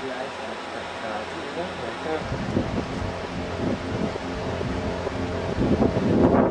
Thank you.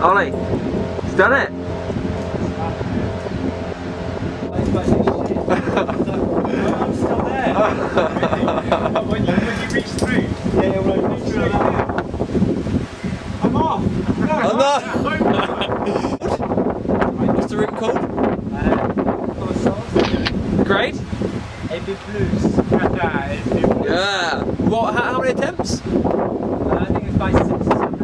Ollie, he's done it. I'm still there. when, you, when you reach through, yeah, when I reach through, I'm off. No, Oh no! What's the route called? Uh, Great? 8b plus. Yeah. What? How, how many attempts? Uh, I think it's by six or seven.